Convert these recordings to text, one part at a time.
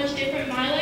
much different my life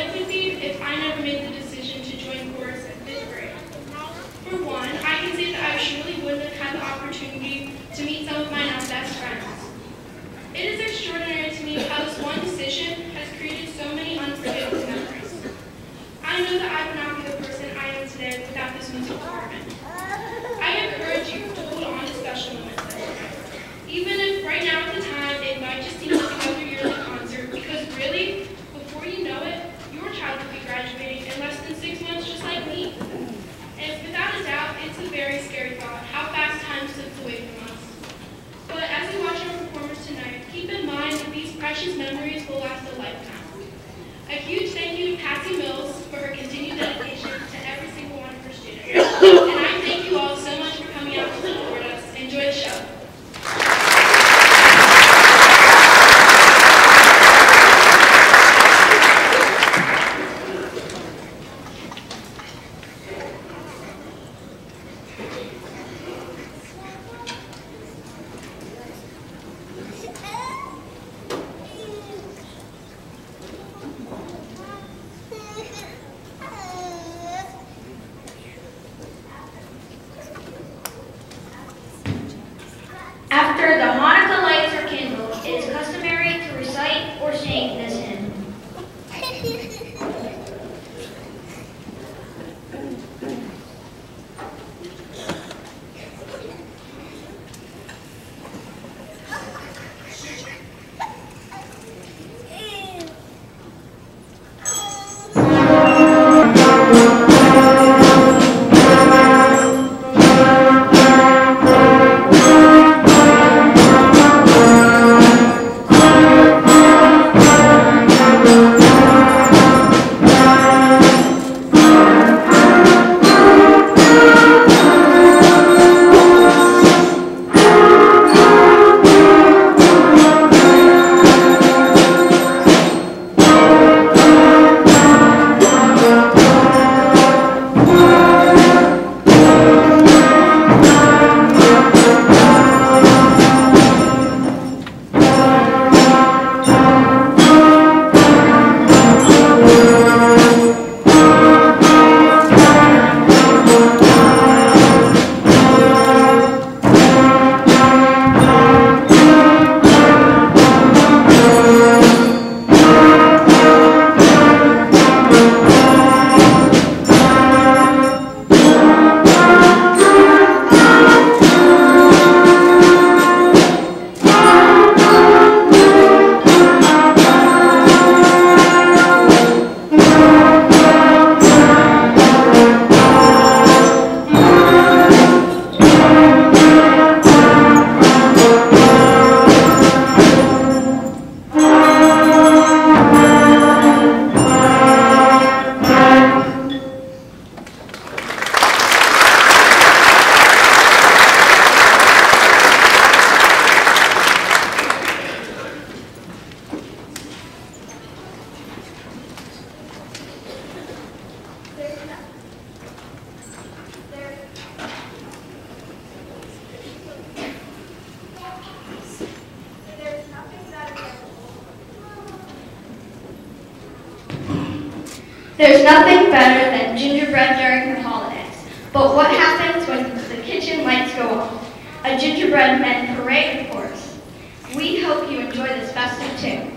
Gingerbread Men Parade, of course. We hope you enjoy this festive too.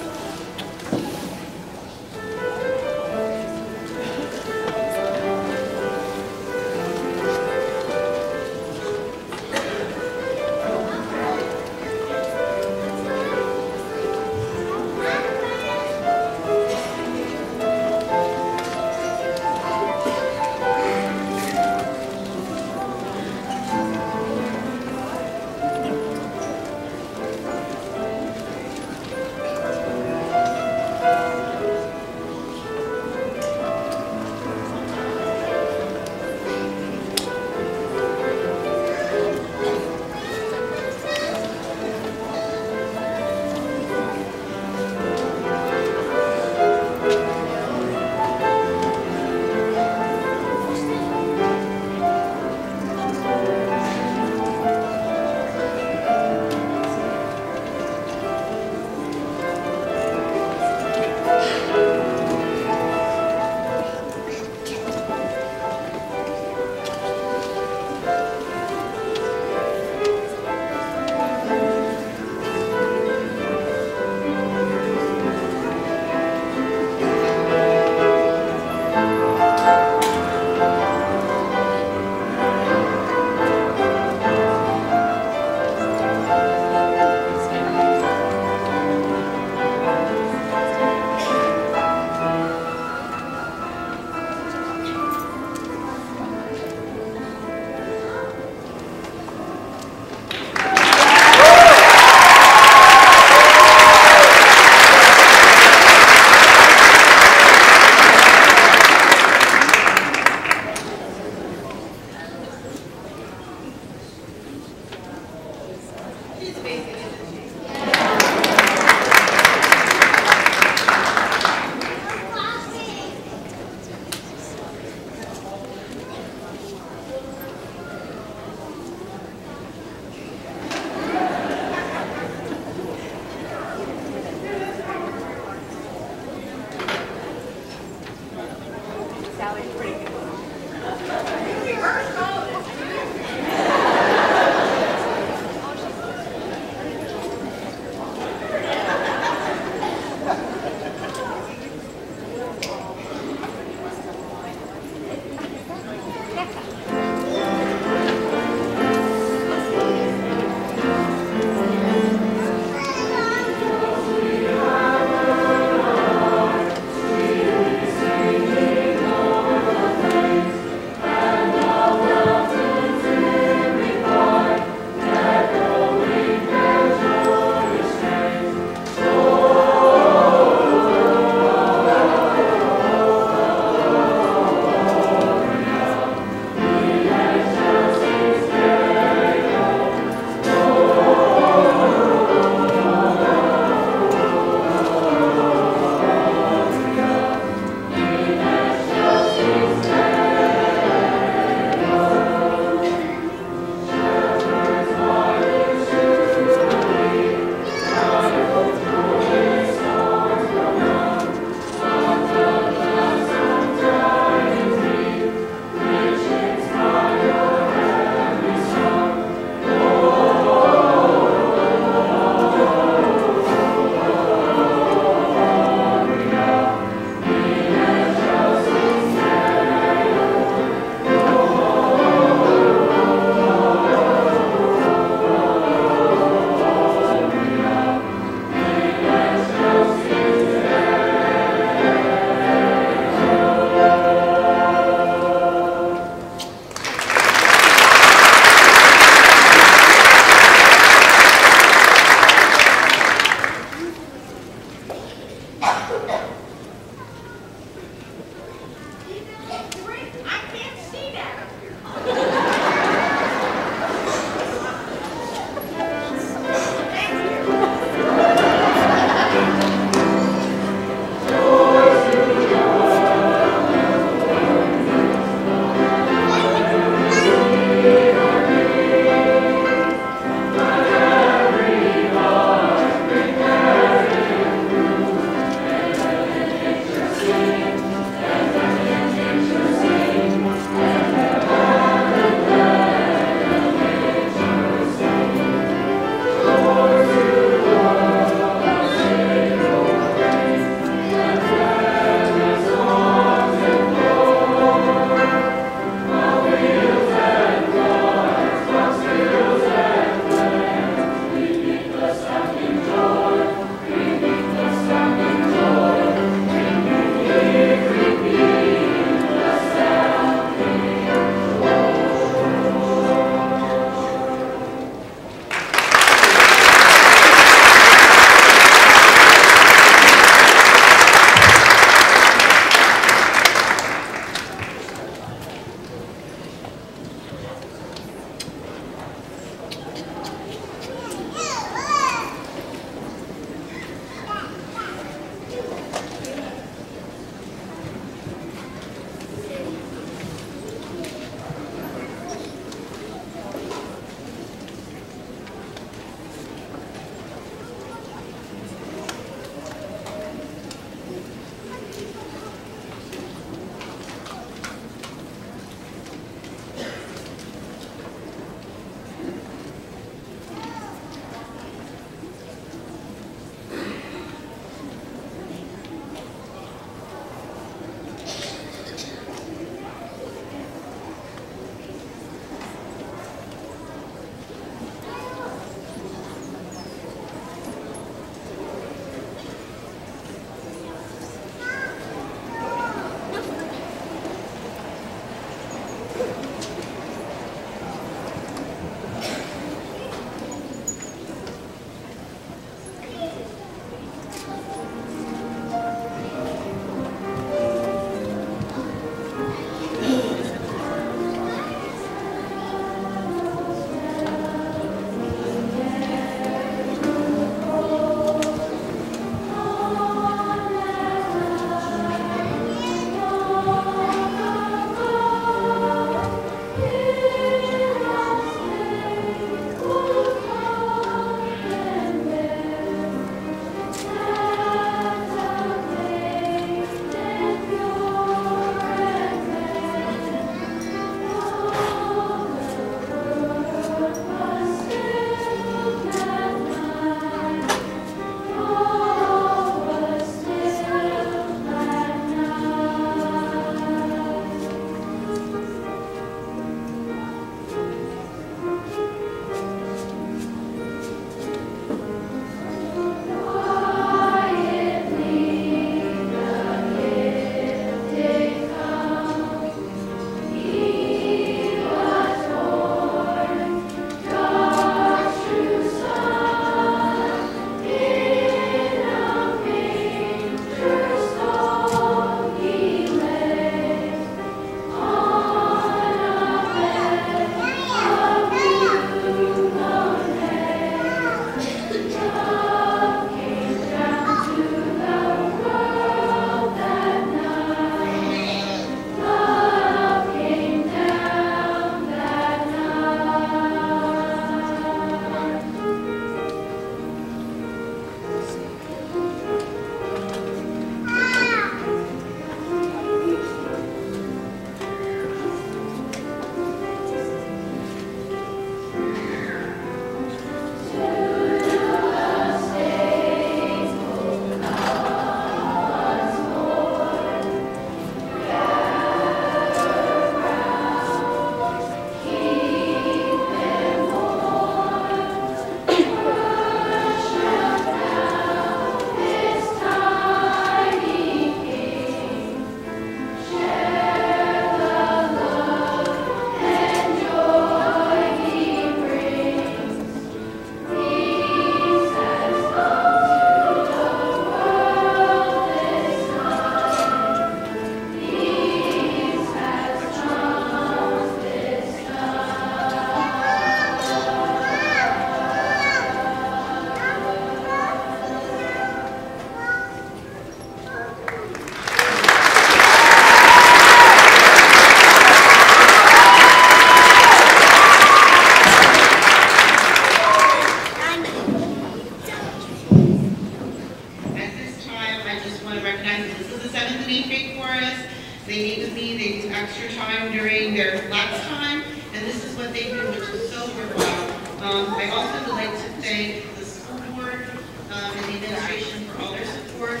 They meet with me, they do extra time during their last time, and this is what they do, which is so worthwhile. Um, I also would like to thank the school board um, and the administration for all their support,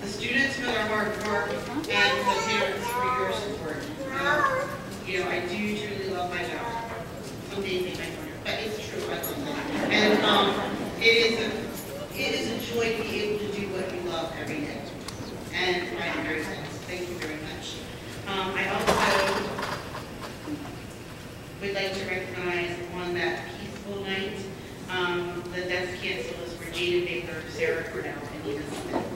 the students for their hard work, and the parents for your support. Um, you know, I do truly love my job. Someday you my daughter, but it's true, I love it. And um, it is, a, it is a joy to be able to do what you love every day. And I'm very thankful. Thank you very much. Um, I also would like to recognize on that peaceful night, um, the desk counselors Regina Baker, Sarah Cornell, and Nina Smith.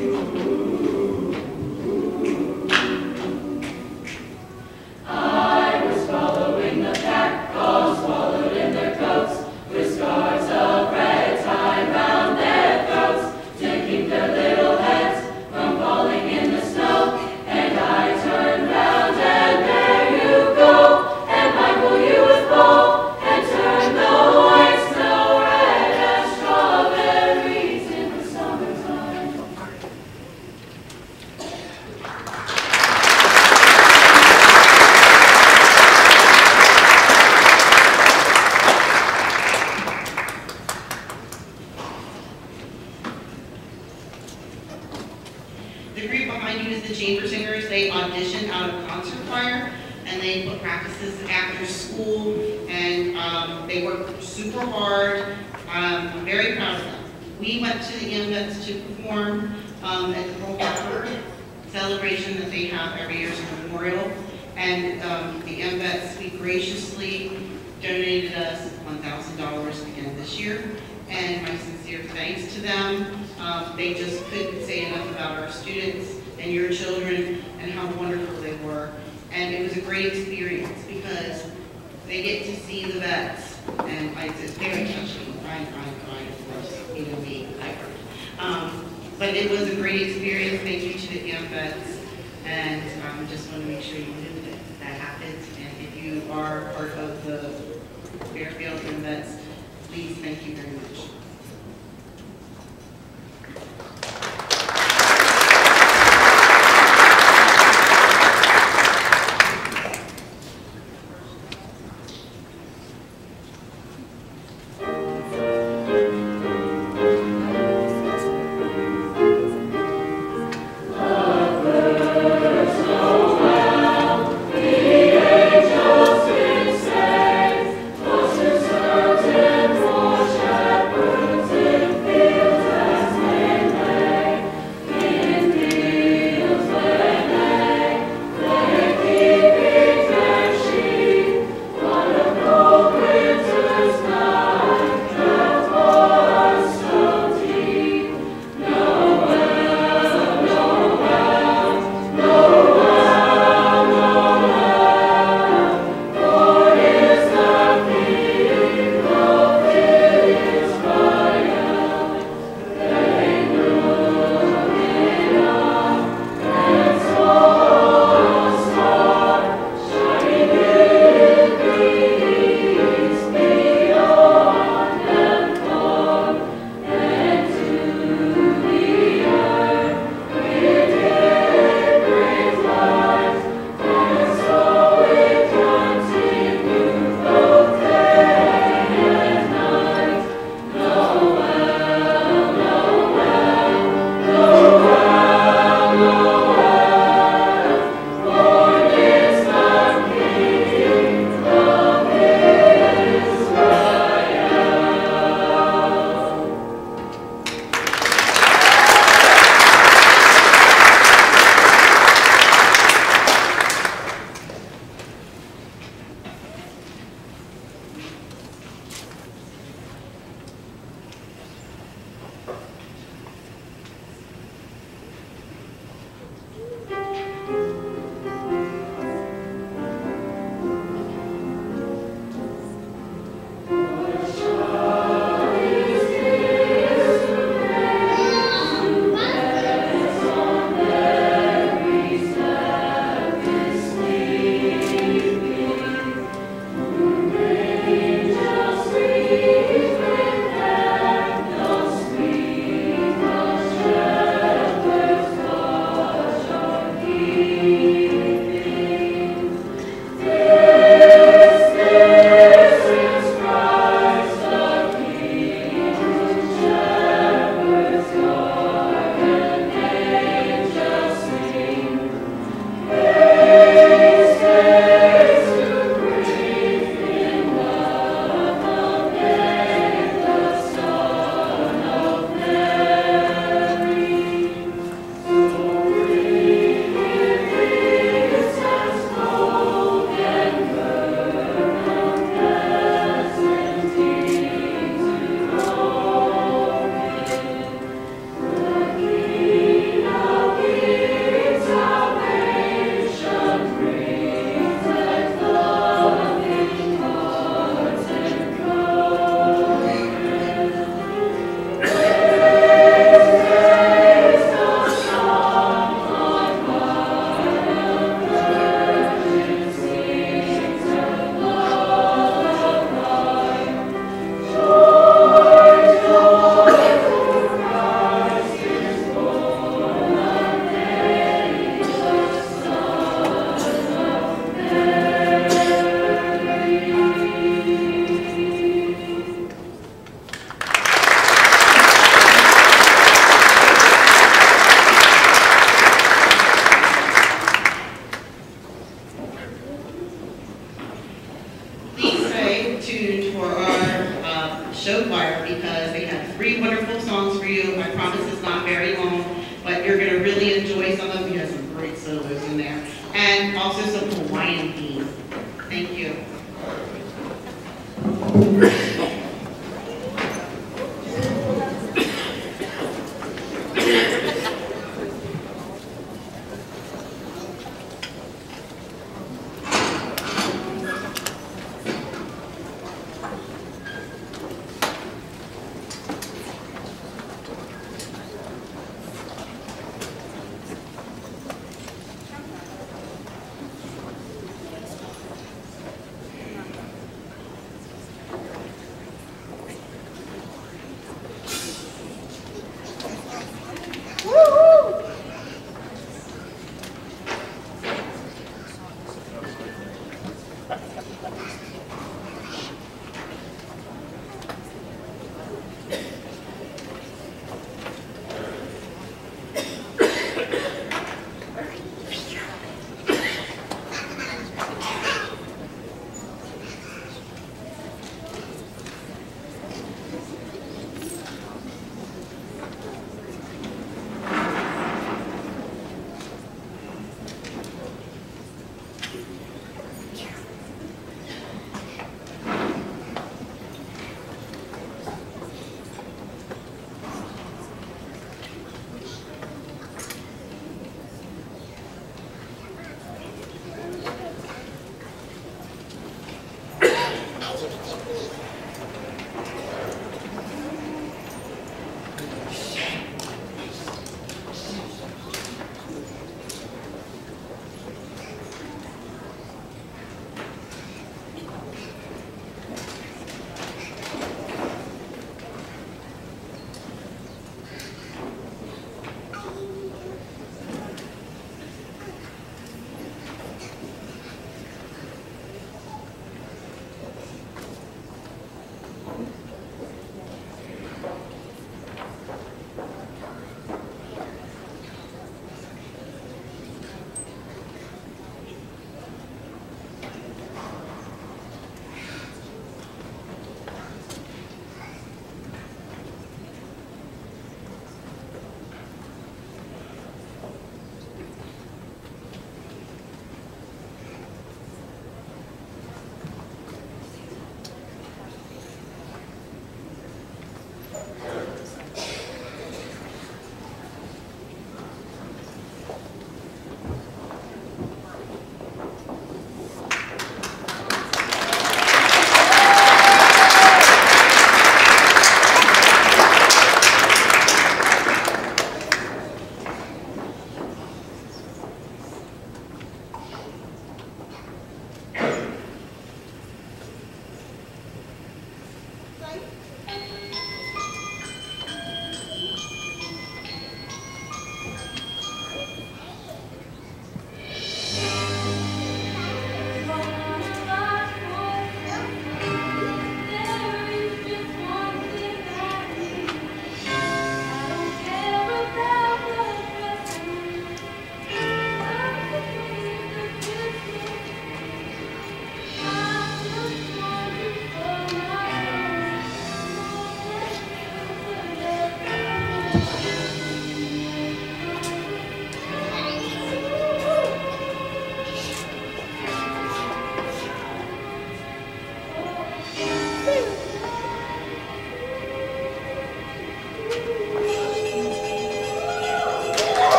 true.